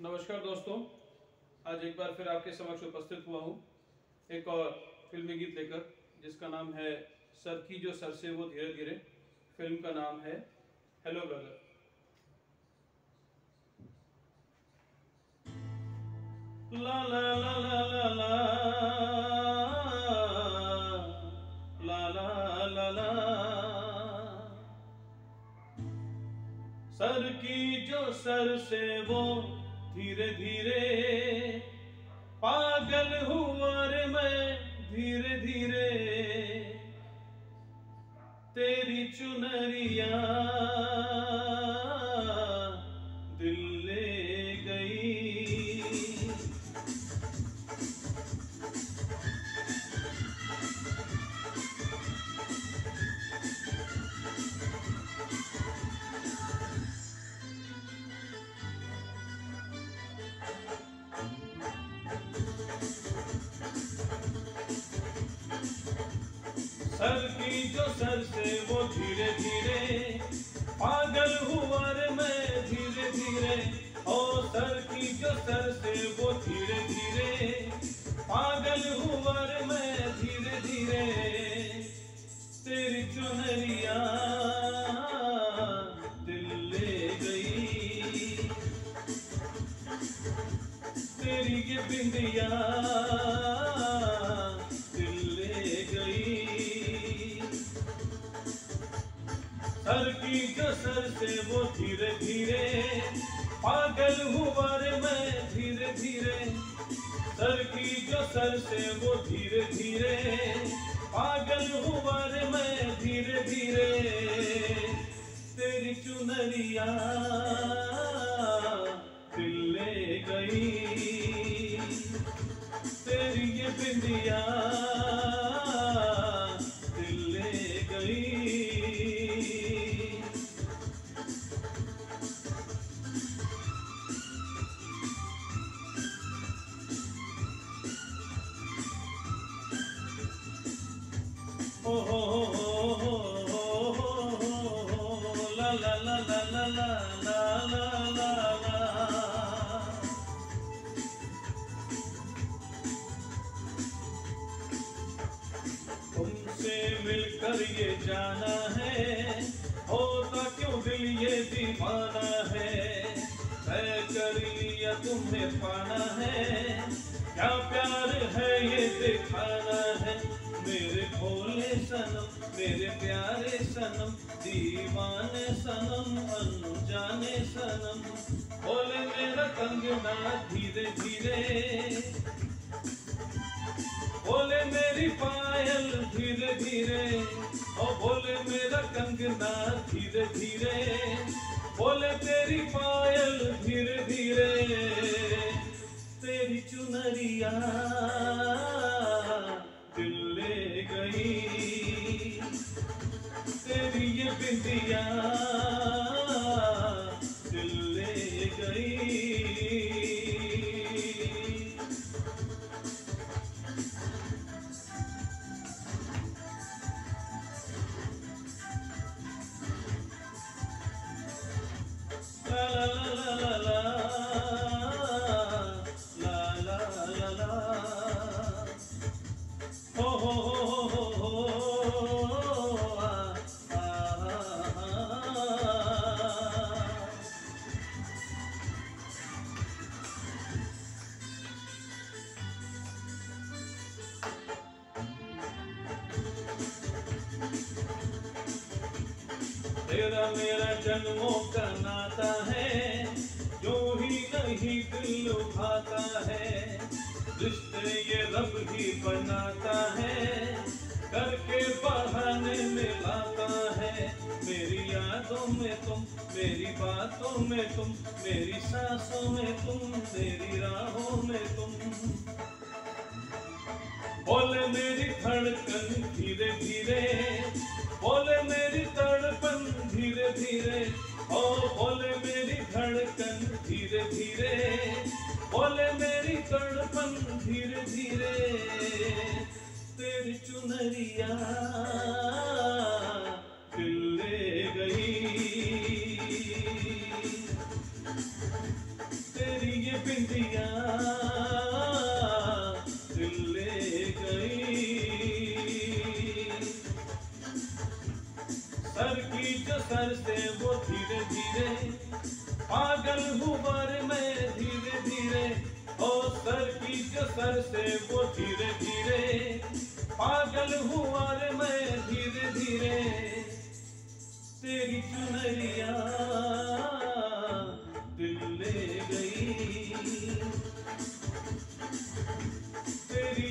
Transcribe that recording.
नमस्कार दोस्तों, आज एक बार फिर आपके समक्ष उपस्थित हुआ हूँ एक और फिल्मी गीत लेकर, जिसका नाम है सर की जो सर से वो धीरे धीरे फ़िल्म का नाम है हेलो ब्रदर ला ला ला ला ला ला ला ला ला ला। सर की जो सर से वो धीरे धीरे पागल हुआ रे मैं धीरे धीरे तेरी चुनरिया जो सर से वो धीरे धीरे पागल हुआ रे मैं धीरे धीरे। ओ सर की जो सर से वो धीरे धीरे पागल हुआ रे मैं धीरे धीरे। तेरी चुनरिया दिल ले गई। तेरी ये बिंदिया सर की जो सर से वो धीरे धीरे पागल हुआ रे मैं धीरे धीरे सर की जो सर से वो धीरे धीरे पागल हुआ रे मैं धीरे धीरे तेरी चुनरिया दिल ले गई। तेरी ये बिंदिया तुमसे मिलकर ये जाना है। होता क्यों दिल ये दीवाना है? तय कर लिया तुम्हें पाना है। क्या प्यार है ये दिखाना है? मेरे भोले सनम, मेरे प्यारे सनम, दीवाने सनम, अनजाने सनम। धीरे धीरे, बोले तेरी पायल धीरे धीरे, तेरी चुनरिया दिल ले गई, तेरी ये बिंदिया तेरा मेरा जन्मों का नाता है, जो ही नहीं दिल उठाता है। रिश्ते ये रब ही बनाता है, करके बहाने मिलाता है। मेरी यादों में तुम, मेरी बातों में तुम, मेरी सांसों में तुम, मेरी राहों में तुम। धीरे ओ बोले मेरी धड़कन धीरे धीरे बोले मेरी तड़पन धीरे धीरे तेरी चुनरिया सर की कसर से वो धीरे धीरे। पागल हुआ रे मैं धीरे धीरे। तेरी चुनरिया दिल ले गई। तेरी